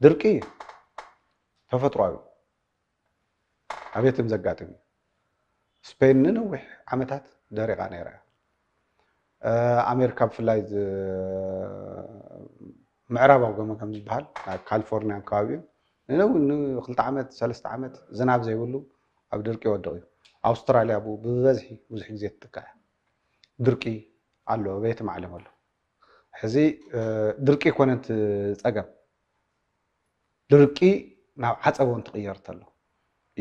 ድርቂ ተፈጥሯዊ። ኣብየትም ዘጋጥም እዩ ስፔን ንነዊሕ ዓመታት ደሪቓ ነይራ እያ ኣሜሪካ ብፍላይ ምዕራባዊ ገመገም ዝበሃል ናብ ካሊፎርኒያን ከባቢኡ ንነው ንክልተ ዓመት ሰለስተ ዓመት ዝናብ ዘይብሉ ኣብ ድርቂ ይወድቕ እዩ። ኣውስትራልያ ብበዝሒ ብዙሕ ግዜ ትጥቃዕ ድርቂ ኣሎ ቤትም ዓለም ኣሎ። ሕዚ ድርቂ ኮነንቲ ፀገም ድርቂ ናብ ዓፀቦ እንትቕየር ተሎ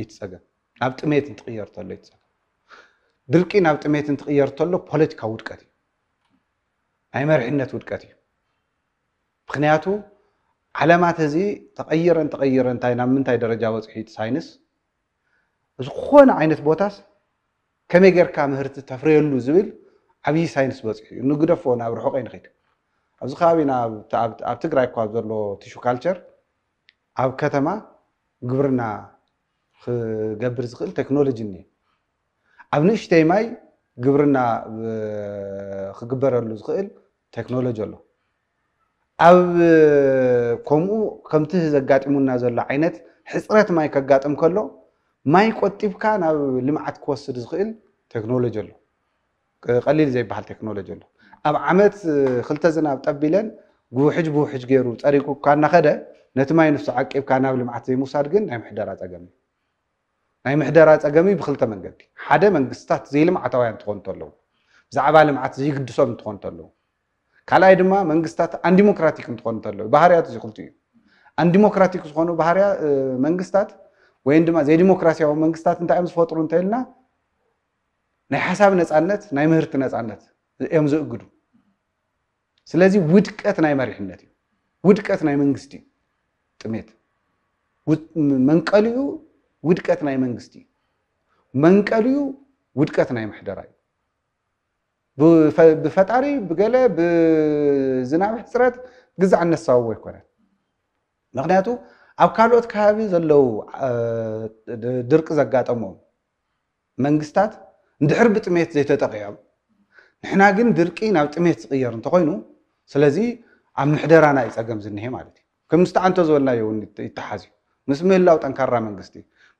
እዩ ፀገም ናብ ጥሜት እንትቕየር ተሎ እዩ ፀገም ድርቂ ናብ ጥሜት እንትቕየር ተሎ ፖለቲካዊ ውድቀት እዩ ናይ መርሕነት ውድቀት እዩ ምክንያቱ ዓለማት እዚ ተቐይረን ተቐይረን እንታይ ናብ ምንታይ ደረጃ በፂሒት ሳይንስ ዝኾነ ዓይነት ቦታስ ከመይ ጌርካ ምህርቲ ተፍርየሉ ዝብል ዓብዪ ሳይንስ በፂሑ እዩ ንግደፎ ናብ ርሑቀ ንኸይድ ኣብዚ ከባቢና ኣብ ትግራይ እኳ ዘሎ ቲሹ ካልቸር ኣብ ከተማ ግብርና ክገብር ዝኽእል ቴክኖሎጂ እኒአ ኣብ ንእሽተይ ማይ ግብርና ክግበረሉ ዝኽእል ቴክኖሎጂ ኣሎ። ኣብ ከምኡ ከምቲ ዘጋጢሙና ዘሎ ዓይነት ሕፅረት ማይ ከጋጥም ከሎ ማይ ቆጢብካ ናብ ልምዓት ክወስድ ዝኽእል ቴክኖሎጂ ኣሎ። ቀሊል ዘይበሃል ቴክኖሎጂ ኣሎ። ኣብ ዓመት ክልተ ዝናብ ጠቢለን ብውሕጅ ብውሕጅ ገይሩ ፀሪቁ እኳ እናኸደ ነቲ ማይ ንሱ ዓቂብካ ናብ ልምዓት ዘይምውሳድ ግን ናይ ምሕደራ ፀገም እዩ። ናይ ምሕደራ ፀገሚ ብክልተ መንገዲ ሓደ መንግስትታት ዘይልምዓታውያን እንትኾኑ ተለዉ ብዛዕባ ልምዓት ዘይግድሶም እንትኾኑ ተለዉ ካልኣይ ድማ መንግስታት ኣንዲሞክራቲክ እንትኾኑ ተለዉ ባህርያት እዚ ክልቱ እዩ። ኣንዲሞክራቲክ ዝኾኑ ባህርያ መንግስታት ወይም ድማ ዘይዲሞክራሲያዊ መንግስታት እንታይ እዮም ዝፈጥሩ እንተኢልና ናይ ሓሳብ ነፃነት ናይ ምህርቲ ነፃነት እዮም ዝእግዱ ስለዚ ውድቀት ናይ መሪሕነት እዩ። ውድቀት ናይ መንግስቲ እዩ ጥሜት መንቀሊኡ ውድቀት ናይ መንግስቲ እዩ መንቀሊኡ ውድቀት ናይ ምሕደራ እዩ ብፈጣሪ ብገለ ብዝናብ ሕፅረት ግዛዕ እነሳውዎ ኣይኮነን ምክንያቱ ኣብ ካልኦት ከባቢ ዘለው ድርቂ ዘጋጠሞም መንግስታት እንድሕር ብጥሜት ዘይተጠቂዖም ንሕና ግን ድርቂ ናብ ጥሜት ዝቅየር እንተኮይኑ ስለዚ ኣብ ምሕደራና እዩ ፀገም ዝኒሄ ማለት እዩ ከም ምስተዓንቶ ዝበልናዮ እውን ይተሓዝ እዩ ምስ ምህላው ጠንካራ መንግስቲ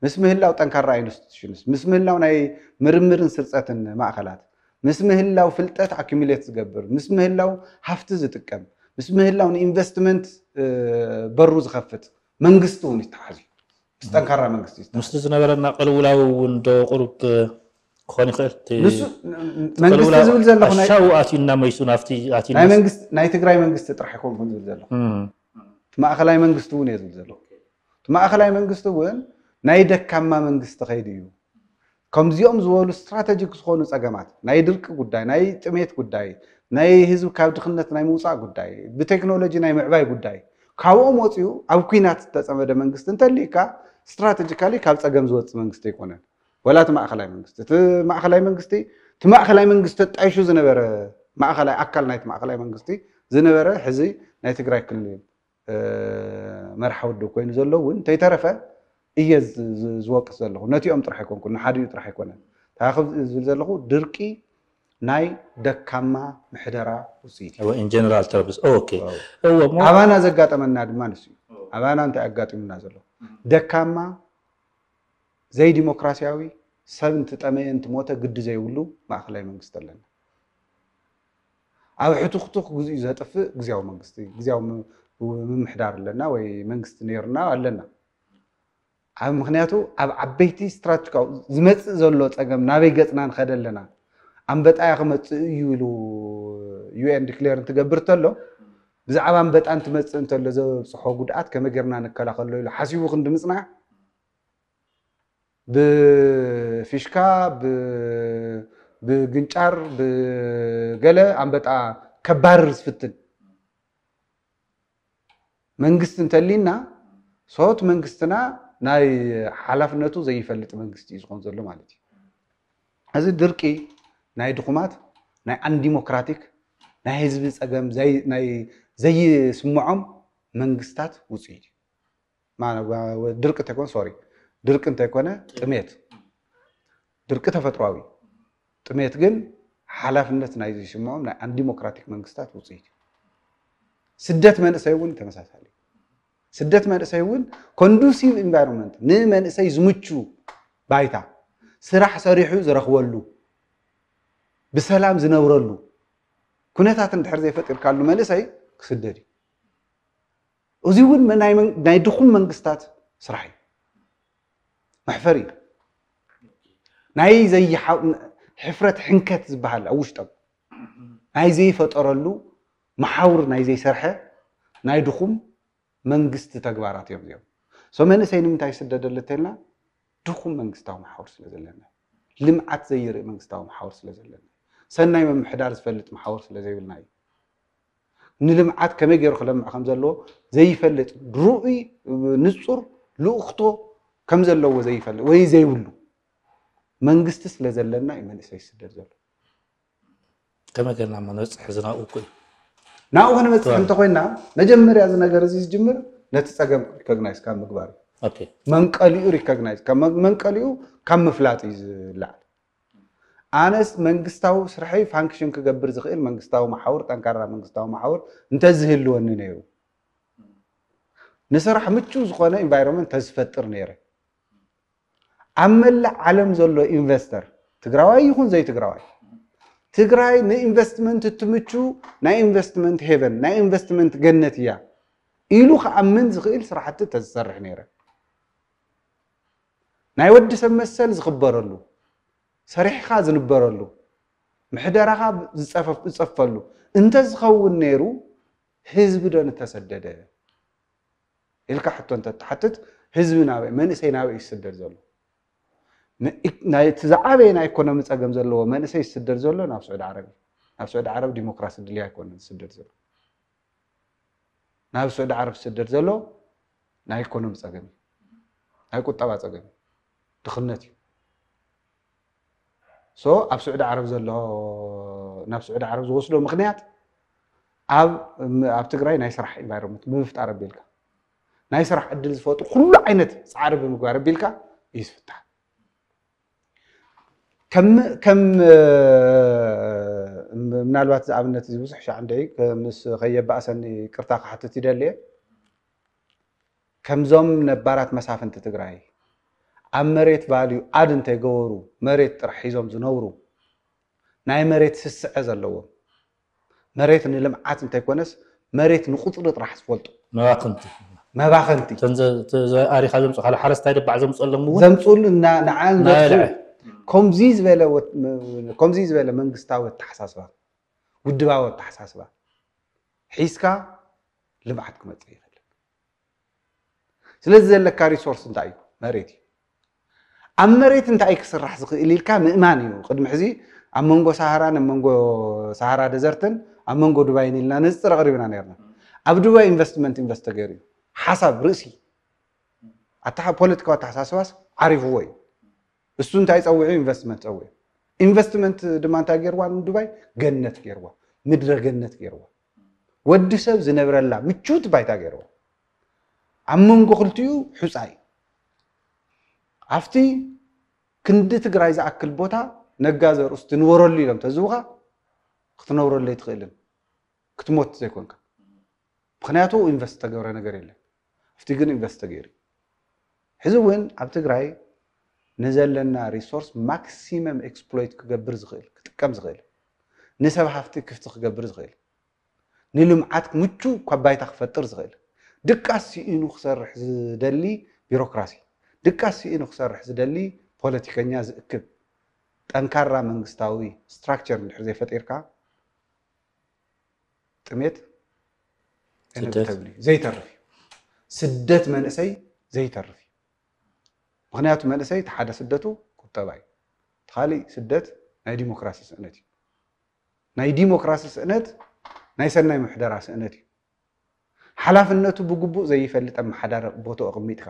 ምስ ምህላው ጠንካራ ኢንስቲቱሽንስ ምስ ምህላው ናይ ምርምርን ስርፀትን ማእከላት ምስ ምህላው ፍልጠት ኣኪሚሌት ዝገብር ምስ ምህላው ሃፍቲ ዝጥቀም ምስ ምህላው ንኢንቨስትመንት በሩ ዝኸፍት መንግስቲ እውን ይተሓዝ እዩ ምስ ጠንካራ መንግስቲ ምስቲ ዝነበረና ቅልውላው እውን ዶ ቁሩብ ክኾን ይኽእል መንግስቲ ዝብል ዘለኹ ሻው ኣትዩና መይሱ ናብቲ ናይ ትግራይ መንግስቲ ጥራሕ ይኮንኩን ዝብል ዘለኹ ማእኸላይ መንግስቲ እውን እየ ዝብል ዘለኹ ማእኸላይ መንግስቲ እውን ናይ ደካማ መንግስቲ ከይዲ እዩ። ከምዚኦም ዝበሉ strategic ዝኾኑ ፀገማት ናይ ድርቂ ጉዳይ ናይ ጥሜት ጉዳይ ናይ ህዝቢ ካብ ድኽነት ናይ ምውፃእ ጉዳይ ብቴክኖሎጂ ናይ ምዕባይ ጉዳይ ካብኦም ወፂኡ ኣብ ኩናት ዝተፀመደ መንግስቲ እንተሊእካ strategically ካብ ፀገም ዝወፅእ መንግስቲ ኣይኮነን። ወላ እቲ ማእኸላይ መንግስቲ እቲ ማእኸላይ መንግስቲ እቲ ማእኸላይ መንግስቲ ጣይሹ ዝነበረ ማእኸላይ ኣካል ናይቲ ማእኸላይ መንግስቲ ዝነበረ ሕዚ ናይ ትግራይ ክልል መርሓ ውድብ ኮይኑ ዘሎ እውን እንተይተረፈ እየ ዝወቅስ ዘለኹ። ነቲኦም ጥራሕ ኣይኮንኩን ንሓዲኡ ጥራሕ ኣይኮነን። ዝብል ዘለኹ ድርቂ ናይ ደካማ ምሕደራ ውፅኢት in general ኣባና ዘጋጠመና ድማ ንሱ እዩ። ኣባና እንታይ ኣጋጢሙና ዘሎ? ደካማ ዘይዲሞክራሲያዊ ሰብ እንትጠመየ እንትሞተ ግዲ ዘይብሉ ማእከላይ መንግስቲ ኣለና። ኣብ ሕቱክቱክ ግዝኡ ዘጥፍእ ግዝያዊ መንግስቲ ግዝያዊ ምምሕዳር ኣለና ወይ መንግስቲ ነርና ኣለና ኣብ ምክንያቱ ኣብ ዓበይቲ ስትራቴጂካዊ ዝመፅእ ዘሎ ፀገም ናበይ ገፅና ንኸደ ኣለና ኣንበጣያ ክመፅእ እዩ ኢሉ UN declare እንትገብር ተሎ ብዛዕባ ኣንበጣ እንትመፅእ እንተሎ ዘብፅሖ ጉድኣት ከመይ ጌርና ንከላኸሎ ኢሉ ሓሲቡ ክንዲ ምፅናዕ ብፊሽካ ብግንጫር ብገለ ኣንበጣ ከባርር ዝፍትን መንግስቲ እንተሊና ሶት መንግስትና ናይ ሓላፍነቱ ዘይፈልጥ መንግስቲ እዩ ዝኮን ዘሎ ማለት እዩ። እዚ ድርቂ ናይ ድኹማት ናይ ኣንዲሞክራቲክ ናይ ህዝቢ ፀገም ዘይስምዖም መንግስታት ውፅኢት እዩ። ድርቂ እንተይኮነ ሶሪ ድርቂ እንተይኮነ ጥሜት ድርቂ ተፈጥሯዊ ጥሜት ግን ሓላፍነት ናይ ዘይስምዖም ናይ ኣንዲሞክራቲክ መንግስታት ውፅኢት እዩ ስደት መንእሰይ እውን ተመሳሳሊ ስደት መንእሰይ እውን ኮንዱሲቭ ኢንቫይሮንመንት ንመንእሰይ ዝምቹ ባይታ ስራሕ ሰሪሑ ዝረክበሉ ብሰላም ዝነብረሉ ኩነታት እንድሕር ዘይፈጢርካሉ መንእሰይ ክስደድ እዩ እዚ እውን ናይ ድኹም መንግስታት ስራሕ እዩ መሕፈሪ እዩ ናይ ሕፍረት ሕንከት ዝበሃል ኣብ ውሽጦም ናይ ዘይፈጠረሉ መሓውር ናይ ዘይሰርሐ ናይ ድኹም መንግስቲ ተግባራት እዮም እዚኦም ሶ መንእሰይ ንምንታይ ይስደደሉ እንተልና ድኹም መንግስታዊ መሓውር ስለ ዘለና ልምዓት ዘይርኢ መንግስታዊ መሓውር ስለ ዘለና ሰናይ ምምሕዳር ዝፈልጥ መሓውር ስለ ዘይብልና እዩ ንልምዓት ከመይ ገይሩ ክለምዕ ከም ዘለዎ ዘይፈልጥ ርኡይ ንፁር ልኡክቶ ከም ዘለዎ ዘይፈልጥ ወይ ዘይብሉ መንግስቲ ስለ ዘለና እዩ መንእሰይ ይስደድ ዘሎ ከመይ ጌርና እሞ ነብፅሕ ዝናብኡ እኮ እዩ ናብኡ ክንበፅሕ እንተኮይና መጀመርያ እዚ ነገር እዚ ዝጅምር ነቲ ፀገም recognize ካብ ምግባር እዩ። መንቀሊኡ recognize መንቀሊኡ ካብ ምፍላጥ እዩ ዝለዓል። ኣነስ መንግስታዊ ስርሐይ function ክገብር ዝኽእል መንግስታዊ ማሓውር ጠንካራ መንግስታዊ ማሓውር እንተዝህልወኒ ነይሩ። ንስራሕ ምቹው ዝኾነ environment ተዝፈጥር ነይረ። ኣብ መላእ ዓለም ዘሎ investor ትግራዋይ ይኹን ዘይትግራዋይ ትግራይ ንኢንቨስትመንት እትምቹ ናይ ኢንቨስትመንት ሄቨን ናይ ኢንቨስትመንት ገነት እያ ኢሉ ከኣምን ዝኽእል ስራሕቲ ተዝሰርሕ ነይረ ናይ ወዲ ሰብ መሰል ዝኽበረሉ ሰሪሕካ ዝንበረሉ ምሕደራኻ ዝፀፈሉ እንተዝኸውን ነይሩ ህዝቢ ዶ ንተሰደደ ኢልካ ሕቶ እንተተሓትት ህዝቢ ናበይ መንእሰይ ናበይ እዩ ዝስደድ ዘሎ እቲ ዝዓበየ ናይ ኢኮኖሚ ፀገም ዘለዎ መንእሰይ ዝስደድ ዘሎ ናብ ስዑድ ዓረብ እዩ ናብ ስዑድ ዓረብ ዲሞክራሲ ድልያ ኣይኮነን ዝስደድ ዘሎ ናብ ስዑድ ዓረብ ዝስደድ ዘሎ ናይ ኢኮኖሚ ፀገም እዩ ናይ ቁጠባ ፀገም እዩ ድኽነት እዩ ሶ ኣብ ስዑድ ዓረብ ዘሎ ናብ ስዑድ ዓረብ ዝወስዶ ምክንያት ኣብ ትግራይ ናይ ስራሕ ኢንቫይሮንመንት ብምፍጣር ኣቢልካ ናይ ስራሕ ዕድል ዝፈጥሩ ኩሉ ዓይነት ፃዕሪ ብምግባር ኣቢልካ እዩ ዝፍታሕ ከም ምናልባት ዝኣብነት እዚ ብዙሕ ሻዕ እንደይ ምስ ከየባእሰኒ ቅርታ ክሓትት ይደልየ ከምዞም ነባራት መሳፍንቲ ትግራይ ኣብ መሬት ባልዩ ኣድ እንተይገበሩ መሬት ጥራሕ ሒዞም ዝነብሩ ናይ መሬት ስስዐ ዘለዎም መሬት ንልምዓት እንተይኮነስ መሬት ንቁፅሪ ጥራሕ ዝፈልጡ መባክንቲ መባኸንቲ ኣሪካ ዘምፅ ካልእ ሓረስታይ ድባዕ ዘምፅሎም እውን ዘምፅሉ ንዓን ናልዕ ከምዚ ዝበለ መንግስታዊ ኣተሓሳስባ ውድባዊ ኣተሓሳስባ ሒዝካ ልምዓት ክመፅእ ይኽእል። ስለዚ ዘለካ resource እንታይ እዩ? መሬት እዩ። ኣብ መሬት እንታይ ክስራሕ ዝኽእል ኢልካ ምእማን እዩ። ቅድሚ ሕዚ ኣብ መንጎ ሳሃራን ኣብ መንጎ ሳሃራ desert ን ኣብ መንጎ ዱባይን ኢልና ንፅር ኣቅሪብና ነርና ኣብ ዱባይ investment invest እዩ። ሓሳብ ርእሲ ፖለቲካዊ ኣተሓሳስባስ ዓሪፍዎ እዩ እሱ እንታይ ፀዊዑ ኢንቨስትመንት ፀዊዑ ኢንቨስትመንት ድማ እንታይ ገይርዋ ንዱባይ ገነት ገይርዋ ምድረ ገነት ገይርዋ ወዲ ሰብ ዝነብረላ ምቹት ባይታ ገይርዋ ኣብ መንጎ ክልቲኡ እዩ ኣብቲ ክንዲ ትግራይ ዝኣክል ቦታ ነጋ ዘርእስ ትንበረሉ ኢሎም ተዝብካ ክትነብረሉ ኣይትኽእልን። ክትሞት ዘይኮንካ። ምክንያቱ invest ተገብረ ነገር የለን። ኣብቲ ግን invest ተገይሩ። ሕዚ እውን ኣብ ትግራይ ንዘለና ሪሶርስ ማክሲመም ኤክስፕሎይት ክገብር ዝኽእል ክጥቀም ዝኽእል ንሰብ ሃፍቲ ክፍቲ ክገብር ዝኽእል ንልምዓት ምቹ ኳ ባይታ ክፈጥር ዝኽእል ድቃስ ሲኢኑ ክሰርሕ ዝደሊ ቢሮክራሲ ድቃስ ሲኢኑ ክሰርሕ ዝደሊ ፖለቲከኛ ዝእክብ ጠንካራ መንግስታዊ ስትራክቸር እንድሕር ዘይፈጢርካ ጥሜት ዘይተርፍ እዩ ስደት መንእሰይ ዘይተርፍ እዩ ምክንያቱ መንእሰይ እቲ ሓደ ስደቱ ቁጠባ እዩ እቲ ካሊእ ስደት ናይ ዲሞክራሲ ስእነት እዩ ናይ ዲሞክራሲ ስእነት ናይ ሰናይ ምሕደራ ስእነት እዩ ሓላፍነቱ ብግቡእ ዘይፈልጥ ኣመሓዳር ቦትኡ ኣቕሚጥካ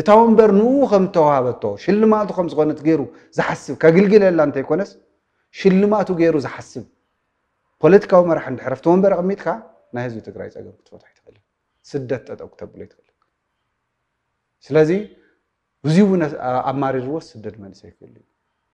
እታ ወንበር ንኡ ከም ተዋሃበቶ ሽልማቱ ከም ዝኾነት ገይሩ ዝሓስብ ከግልግለላ እንተይኮነስ ሽልማቱ ገይሩ ዝሓስብ ፖለቲካዊ መራሒ እንድሕረፍቲ ወንበር ኣቕሚጥካ ናይ ህዝቢ ትግራይ ፀገም ክትፈትሖ ይትኽእል ስደት ጠጠው ክተብሎ ይትኽእል ስለዚ እዚ እውን ኣማሪርዎ ስደድ እዩ